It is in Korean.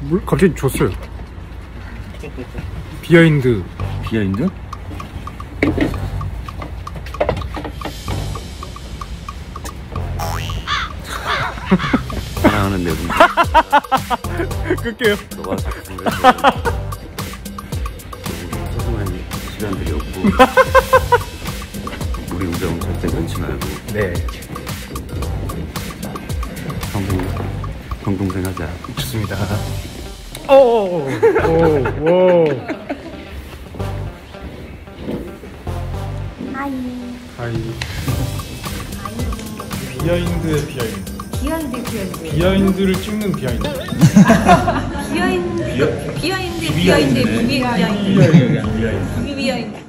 물 갑자기 줬어요. Behind. Behind? 사랑하는 내 동생 끌게요. 자꾸 소중한 시간들이었고 우리 우정 절대 변치 말고 네. 평생 평동생 하자 좋습니다. 오, 오, 오. 하이. 하이. 비하인드의 비하인드. 비하인드 비하인드. 비하인드를 찍는 비하인드. 비하인드 비하인드 비하인드 비하인드 비하인드 비하인드